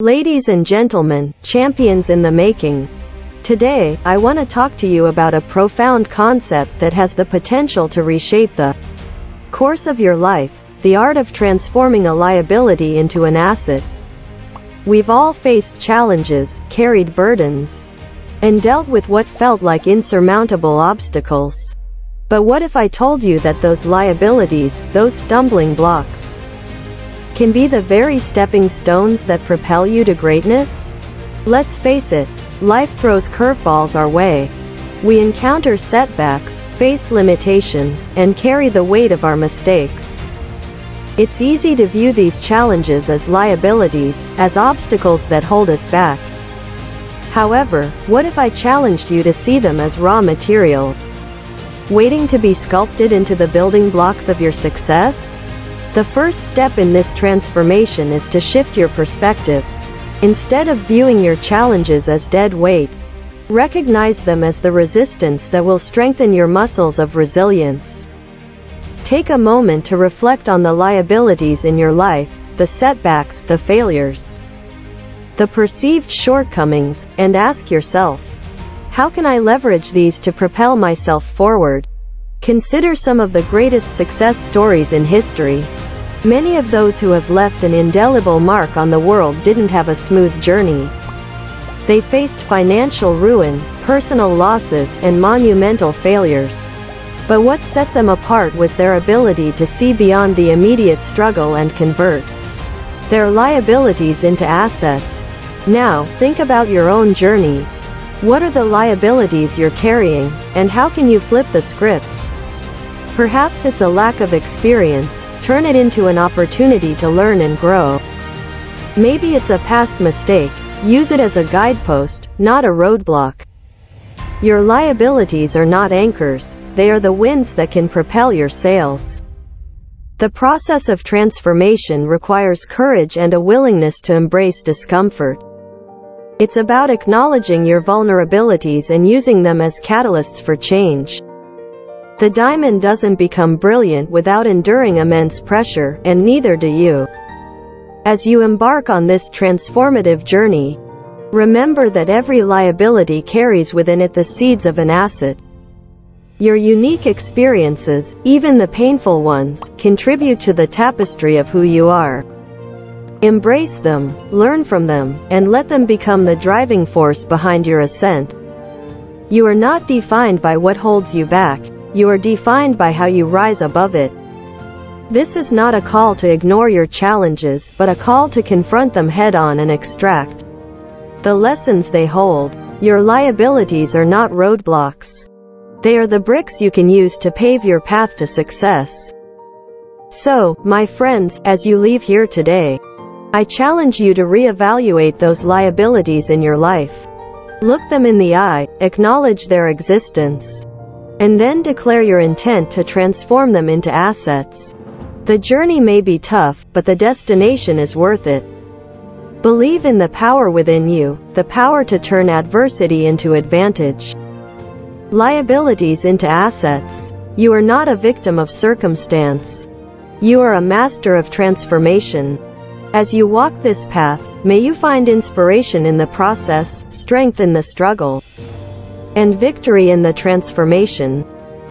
Ladies and gentlemen, champions in the making. Today, I want to talk to you about a profound concept that has the potential to reshape the course of your life, the art of transforming a liability into an asset. We've all faced challenges, carried burdens, and dealt with what felt like insurmountable obstacles. But what if I told you that those liabilities, those stumbling blocks, can be the very stepping stones that propel you to greatness? Let's face it, life throws curveballs our way. We encounter setbacks, face limitations, and carry the weight of our mistakes. It's easy to view these challenges as liabilities, as obstacles that hold us back. However, what if I challenged you to see them as raw material? Waiting to be sculpted into the building blocks of your success? The first step in this transformation is to shift your perspective. Instead of viewing your challenges as dead weight, recognize them as the resistance that will strengthen your muscles of resilience. Take a moment to reflect on the liabilities in your life, the setbacks, the failures, the perceived shortcomings, and ask yourself, how can I leverage these to propel myself forward? Consider some of the greatest success stories in history. Many of those who have left an indelible mark on the world didn't have a smooth journey. They faced financial ruin, personal losses, and monumental failures. But what set them apart was their ability to see beyond the immediate struggle and convert their liabilities into assets. Now, think about your own journey. What are the liabilities you're carrying, and how can you flip the script? Perhaps it's a lack of experience, turn it into an opportunity to learn and grow. Maybe it's a past mistake, use it as a guidepost, not a roadblock. Your liabilities are not anchors, they are the winds that can propel your sails. The process of transformation requires courage and a willingness to embrace discomfort. It's about acknowledging your vulnerabilities and using them as catalysts for change. The diamond doesn't become brilliant without enduring immense pressure, and neither do you. As you embark on this transformative journey, remember that every liability carries within it the seeds of an asset. Your unique experiences, even the painful ones, contribute to the tapestry of who you are. Embrace them, learn from them, and let them become the driving force behind your ascent. You are not defined by what holds you back, you are defined by how you rise above it. This is not a call to ignore your challenges, but a call to confront them head-on and extract the lessons they hold. Your liabilities are not roadblocks. They are the bricks you can use to pave your path to success. So, my friends, as you leave here today, I challenge you to reevaluate those liabilities in your life. Look them in the eye, acknowledge their existence, and then declare your intent to transform them into assets. The journey may be tough, but the destination is worth it. Believe in the power within you, the power to turn adversity into advantage. Liabilities into assets. You are not a victim of circumstance. You are a master of transformation. As you walk this path, may you find inspiration in the process, strength in the struggle, and victory in the transformation.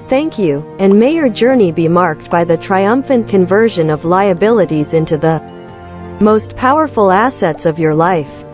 Thank you, and may your journey be marked by the triumphant conversion of liabilities into the most powerful assets of your life.